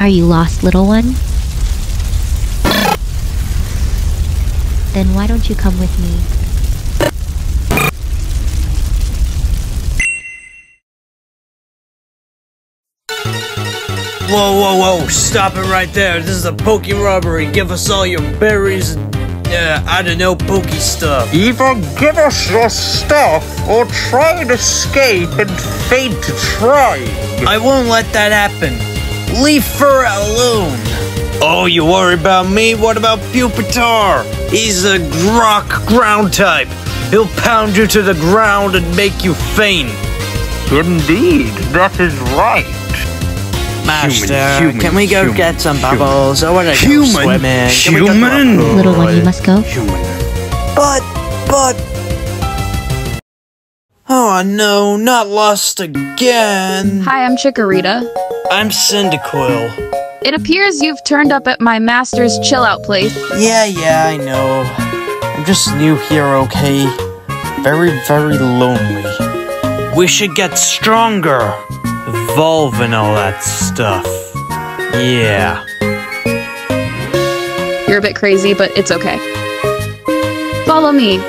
Are you lost, little one? Then why don't you come with me? Whoa, whoa, whoa, stop it right there. This is a pokey robbery. Give us all your berries and, uh, I don't know, pokey stuff. Either give us your stuff or try and escape and faint trying. I won't let that happen. Leave Fur alone. Oh, you worry about me? What about Pupitar? He's a rock ground type. He'll pound you to the ground and make you faint. Indeed, that is right. Master, human, can we go human, get some human. bubbles? I wanna go Human, swimming. Can we go to human. Little one, you must go. Human. But, but. Oh no, not lost again. Hi, I'm Chikorita. I'm Cyndaquil. It appears you've turned up at my master's chill out place. Yeah, yeah, I know. I'm just new here, okay? Very, very lonely. We should get stronger. Evolve and all that stuff. Yeah. You're a bit crazy, but it's okay. Follow me.